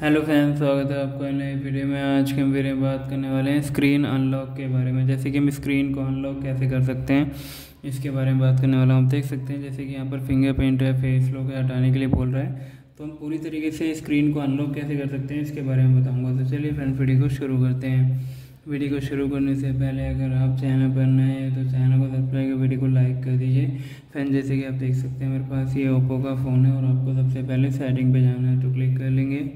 Hello friends, स्वागत है आपका नए वीडियो में। आज के हम वीडियो में बात करने वाले हैं स्क्रीन अनलॉक के बारे में। जैसे कि हम स्क्रीन को अनलॉक कैसे कर सकते हैं, इसके बारे में बात करने वाला हम देख सकते हैं, जैसे कि यहाँ पर फिंगरप्रिंट है फेस लॉक है हटाने के लिए बोल रहा है। तो हम पूरी तरीके से स्क्रीन को अनलॉक कैसे कर सकते हैं, इसके बारे में बताऊँगा। तो चलिए फ्रेंड वीडियो को शुरू करते हैं। वीडियो को शुरू करने से पहले अगर आप चैनल पर नए हैं तो चैनल को सब्सक्राइब कर, वीडियो को लाइक कर दीजिए। फ्रेंड जैसे कि आप देख सकते हैं, मेरे पास ये ओप्पो का फ़ोन है और आपको सबसे पहले सेटिंग पे जाना है तो क्लिक कर लेंगे।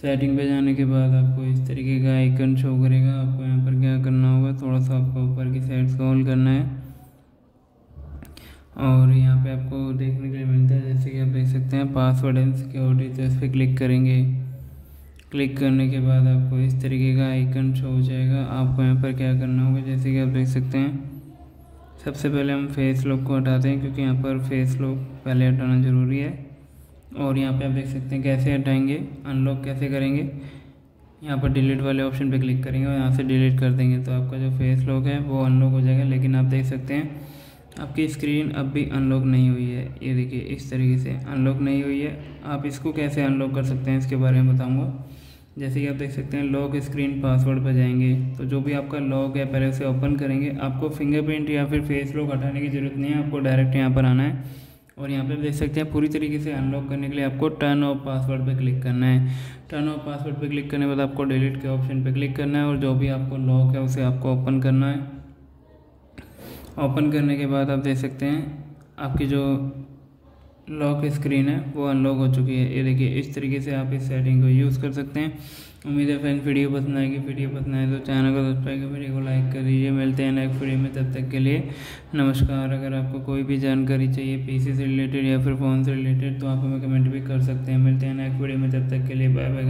सेटिंग पे जाने के बाद आपको इस तरीके का आइकन शो करेगा। आपको यहाँ पर क्या करना होगा? थोड़ा सा आपको ऊपर की साइड स्क्रॉल करना है। और यहाँ पे आपको देखने के लिए मिलता है, जैसे कि आप देख सकते हैं पासवर्ड एंड सिक्योरिटी तो इस पर क्लिक करेंगे। क्लिक करने के बाद आपको इस तरीके का आइकन शो हो जाएगा। आपको यहाँ पर क्या करना होगा? जैसे कि आप देख सकते हैं, सबसे पहले हम फेस लॉक को हटाते हैं, क्योंकि यहाँ पर फेस लॉक पहले हटाना ज़रूरी है। और यहाँ पे आप देख सकते हैं कैसे हटाएँगे अनलॉक कैसे करेंगे। यहाँ पर डिलीट वाले ऑप्शन पे क्लिक करेंगे और यहाँ से डिलीट कर देंगे। तो आपका जो फेस लॉक है वो अनलॉक हो जाएगा, लेकिन आप देख सकते हैं आपकी स्क्रीन अब भी अनलॉक नहीं हुई है। ये देखिए, इस तरीके से अनलॉक नहीं हुई है। आप इसको कैसे अनलॉक कर सकते हैं, इसके बारे में बताऊँगा। जैसे कि आप देख सकते हैं लॉक स्क्रीन पासवर्ड पर जाएँगे। तो जो भी आपका लॉक है, पहले उसे ओपन करेंगे। आपको फिंगरप्रिंट या फिर फेस लॉक हटाने की ज़रूरत नहीं है, आपको डायरेक्ट यहाँ पर आना है। और यहाँ पे देख सकते हैं पूरी तरीके से अनलॉक करने के लिए आपको टर्न ऑफ़ पासवर्ड पे क्लिक करना है। टर्न ऑफ़ पासवर्ड पे क्लिक करने के बाद आपको डिलीट के ऑप्शन पे क्लिक करना है और जो भी आपको लॉक है उसे आपको ओपन करना है। ओपन करने के बाद आप देख सकते हैं आपकी जो लॉक स्क्रीन है, वो अनलॉक हो चुकी है। ये देखिए, इस तरीके से आप इस सेटिंग को यूज़ कर सकते हैं। उम्मीद है फ्रेंड वीडियो पसंद आएगी। वीडियो पसंद आए तो चैनल को सब्सक्राइब कर वीडियो को लाइक कर दीजिए। मिलते हैं नेक्स्ट वीडियो में, तब तक के लिए नमस्कार। अगर आपको कोई भी जानकारी चाहिए पीसी से रिलेटेड या फिर फ़ोन से रिलेटेड तो आप हमें कमेंट भी कर सकते हैं। मिलते हैं नेक्स्ट वीडियो में, तब तक के लिए बाय बाय